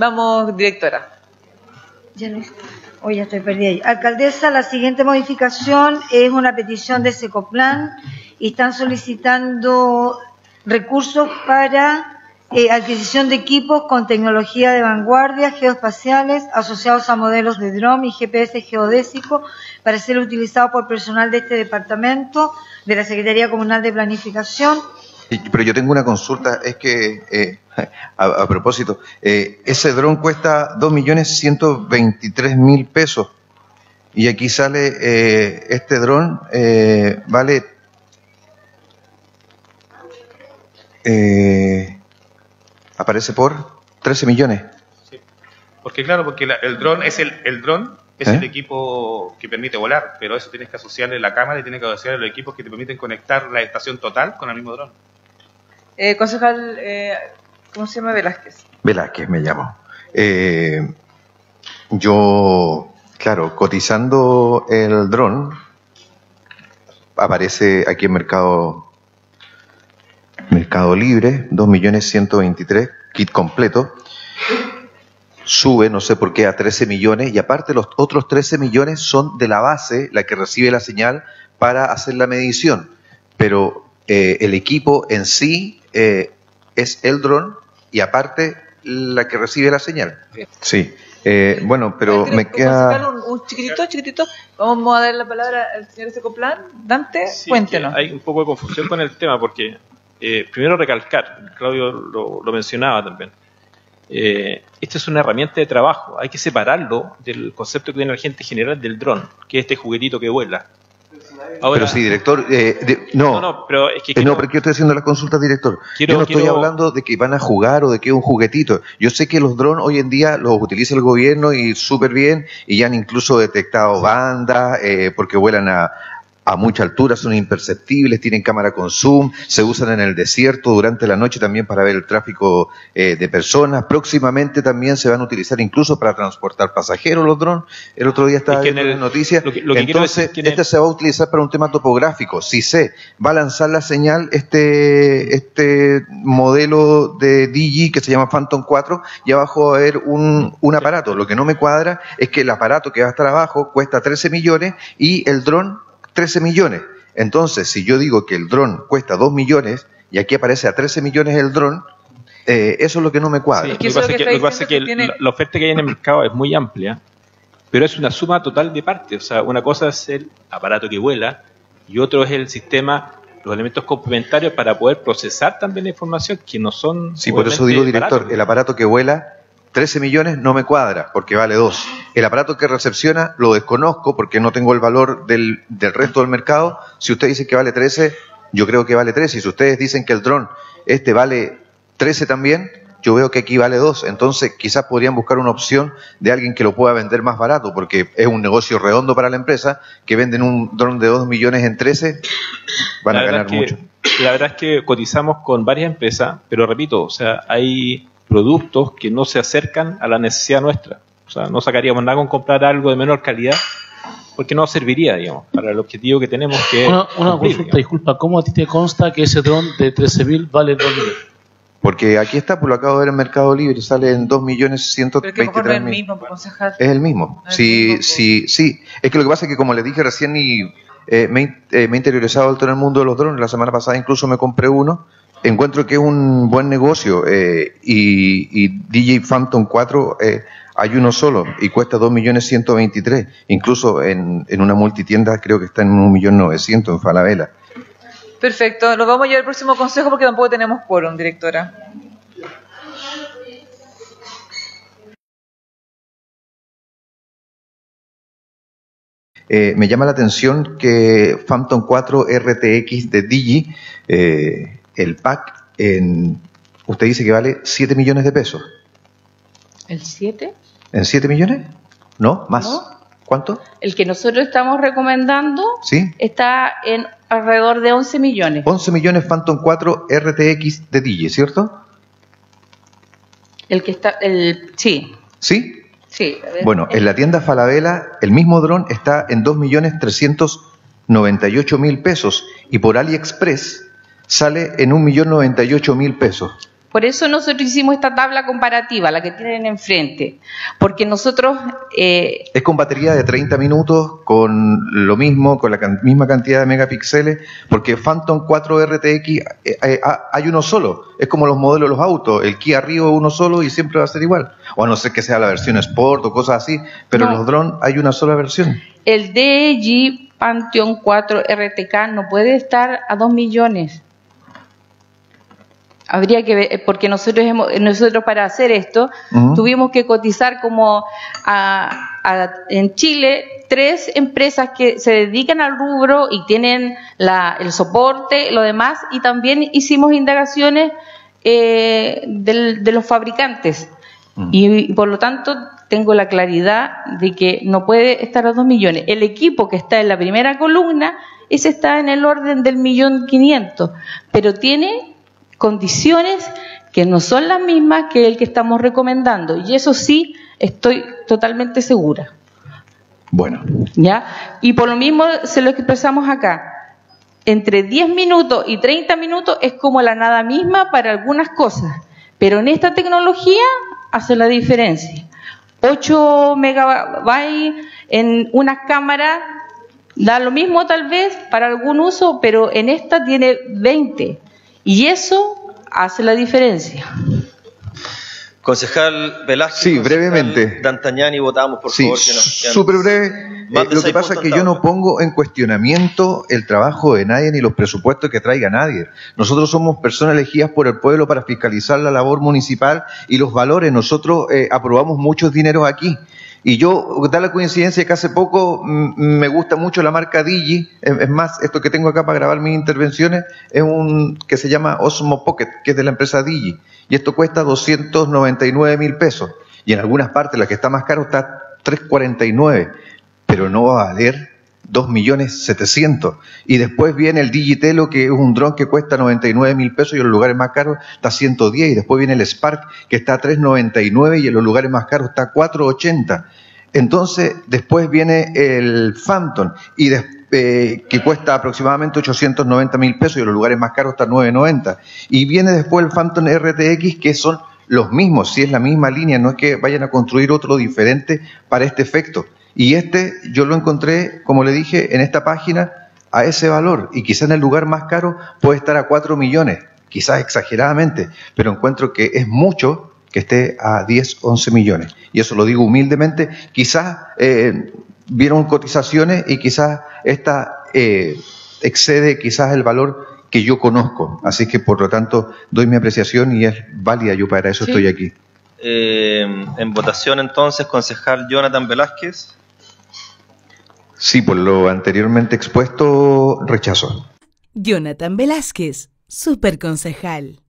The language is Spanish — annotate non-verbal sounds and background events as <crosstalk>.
Vamos, directora. Ya no. Hoy ya estoy perdida. Alcaldesa, la siguiente modificación es una petición de Secoplan y están solicitando recursos para eh, adquisición de equipos con tecnología de vanguardia, geoespaciales, asociados a modelos de dron y GPS geodésico para ser utilizados por personal de este departamento, de la Secretaría Comunal de Planificación. Pero yo tengo una consulta, es que, eh, <laughs> a, a propósito, eh, ese dron cuesta 2.123.000 pesos y aquí sale, eh, este dron eh, vale, eh, aparece por 13 millones. Porque claro, porque la- el dron es el, el dron es ¿Eh? el equipo que permite volar, pero eso tienes que asociarle la cámara y tienes que asociarle los equipos que te permiten conectar la estación total con el mismo dron. Eh, concejal, eh, ¿cómo se llama? Velázquez. Velázquez me llamo. Eh, yo, claro, cotizando el dron, aparece aquí en Mercado, Mercado Libre, 2.123.000, kit completo. Sube, no sé por qué, a 13 millones y aparte los otros 13 millones son de la base, la que recibe la señal para hacer la medición. Pero eh, el equipo en sí eh, es el dron y aparte la que recibe la señal. Sí. Eh, bueno, pero me queda... un, un chiquitito, chiquitito. Vamos a dar la palabra al señor Secoplan. Dante, Sí, cuéntenos. Hay un poco de confusión con el tema porque, eh, primero recalcar, Claudio lo, lo mencionaba también, eh, esta es una herramienta de trabajo, hay que separarlo del concepto que tiene la gente general del dron, que es este juguetito que vuela. Ahora- pero sí, director, eh, de- no, No, no, pero es que Eh, quiero- no, pero yo estoy haciendo las consultas, director. Quiero- yo no estoy hablando de que van a jugar o de que es un juguetito. Yo sé que los drones hoy en día los utiliza el gobierno y súper bien, y ya han incluso detectado bandas, eh, porque vuelan a, a mucha altura, son imperceptibles, tienen cámara con zoom, se usan en el desierto durante la noche también para ver el tráfico eh, de personas. Próximamente también se van a utilizar incluso para transportar pasajeros los drones. El otro día estaba Es que en noticias. lo que- lo que quiero Entonces, decir este se va a utilizar para un tema topográfico. Si sé, va a lanzar la señal este, este modelo de DJI que se llama Phantom 4 y abajo va a haber un, un aparato. Lo que no me cuadra es que el aparato que va a estar abajo cuesta 13 millones y el dron 13 millones. Entonces, si yo digo que el dron cuesta 2 millones y aquí aparece a 13 millones el dron, eh, eso es lo que no me cuadra. Sí, Es que lo que pasa lo que, que lo que está pasa es que diciendo que la, la oferta que hay en el mercado es muy amplia, pero es una suma total de partes. O sea, una cosa es el aparato que vuela y otro es el sistema, los elementos complementarios para poder procesar también la información que no son. Sí, por eso digo, director, baratos. el aparato que vuela 13 millones no me cuadra porque vale 2. El aparato que recepciona lo desconozco porque no tengo el valor del, del resto del mercado. Si usted dice que vale 13, yo creo que vale 13. Y si ustedes dicen que el dron este vale 13 también, yo veo que aquí vale 2. Entonces quizás podrían buscar una opción de alguien que lo pueda vender más barato porque es un negocio redondo para la empresa que venden un dron de 2 millones en 13, van La a ganar es que- mucho. La verdad es que cotizamos con varias empresas, pero repito, o sea, hay productos que no se acercan a la necesidad nuestra. O sea, no sacaríamos nada con comprar algo de menor calidad porque no serviría, digamos, para el objetivo que tenemos que Una, una cumplir, consulta, disculpa, ¿cómo a ti te consta que ese dron de 13.000 vale 2 millones? Porque aquí está, pues lo acabo de ver en Mercado Libre, sale en 2 millones Pero es el 123 mismo, concejal. Es el mismo. Es el Sí, mismo, sí, sí. Es que lo que pasa es que como les dije recién y eh, me, he- eh, me he interiorizado alto en el mundo de los drones, la semana pasada incluso me compré uno, encuentro que es un buen negocio eh, y, y DJ Phantom 4 eh, hay uno solo y cuesta 2.123.000. Incluso en, en una multitienda creo que está en 1.900.000 en Falabella. Perfecto, nos vamos a llevar al próximo consejo porque tampoco tenemos quórum, directora. Eh, me llama la atención que Phantom 4 RTX de Digi, eh, el pack, en, usted dice que vale 7 millones de pesos. ¿El 7? ¿En 7 millones? ¿No? ¿Más? No. ¿Cuánto? El que nosotros estamos recomendando ¿Sí? está en alrededor de 11 millones. 11 millones Phantom 4 RTX de Digi, ¿cierto? El que está, el, sí, ¿Sí? sí. Bueno, en la tienda Falabella el mismo dron está en 2.398.000 pesos y por AliExpress sale en 1.098.000 pesos. Por eso nosotros hicimos esta tabla comparativa, la que tienen enfrente, porque nosotros eh, Es con batería de 30 minutos, con lo mismo, con la can- misma cantidad de megapíxeles, porque Phantom 4 RTX eh, eh, hay uno solo. Es como los modelos de los autos. El Kia Rio es uno solo y siempre va a ser igual. O a no ser que sea la versión Sport o cosas así, pero en No. los drones hay una sola versión. el DG Pantheon 4 RTK no puede estar a 2 millones. Habría que ver, porque nosotros, hemos- nosotros para hacer esto tuvimos que cotizar como a- a- en Chile tres empresas que se dedican al rubro y tienen la- el soporte, lo demás, y también hicimos indagaciones eh, del- de los fabricantes. Y, por lo tanto tengo la claridad de que no puede estar a dos millones. El equipo que está en la primera columna, ese está en el orden del millón quinientos, pero tiene condiciones que no son las mismas que el que estamos recomendando. Y eso sí, estoy totalmente segura. Bueno, ¿ya? Y por lo mismo se lo expresamos acá. Entre 10 minutos y 30 minutos es como la nada misma para algunas cosas, pero en esta tecnología hace la diferencia. 8 megabytes en una cámara da lo mismo tal vez para algún uso, pero en esta tiene 20 y eso hace la diferencia. Concejal Velázquez. Sí, brevemente. D'Antagnani, votamos, por sí, favor. que nos quedan- súper breve. Eh, lo que pasa es que yo no pongo en cuestionamiento el trabajo de nadie ni los presupuestos que traiga nadie. Nosotros somos personas elegidas por el pueblo para fiscalizar la labor municipal y los valores. Nosotros eh, aprobamos muchos dineros aquí. Y yo, da la coincidencia que hace poco me gusta mucho la marca Digi. Es más, esto que tengo acá para grabar mis intervenciones es un que se llama Osmo Pocket, que es de la empresa Digi. Y esto cuesta 299 mil pesos. Y en algunas partes, la que está más caro está 349 pero no va a valer 2.700.000. Y después viene el Digitelo, que es un dron que cuesta 99 mil pesos y en los lugares más caros está 110. Y después viene el Spark, que está a 399 y en los lugares más caros está a 480. Entonces, después viene el Phantom, y eh, que cuesta aproximadamente 890 mil pesos y en los lugares más caros está 990. Y viene después el Phantom RTX, que son los mismos, si es la misma línea, no es que vayan a construir otro diferente para este efecto. Y este yo lo encontré, como le dije, en esta página a ese valor y quizá en el lugar más caro puede estar a 4 millones, quizás exageradamente, pero encuentro que es mucho que esté a 10, 11 millones. Y eso lo digo humildemente, quizás eh, vieron cotizaciones y quizás esta eh, excede quizás el valor que yo conozco. Así que por lo tanto doy mi apreciación y es válida, yo para eso Sí. estoy aquí. Eh, en votación entonces, concejal Jonathan Velázquez. Sí, por lo anteriormente expuesto, rechazo. Jonathan Velázquez, superconcejal.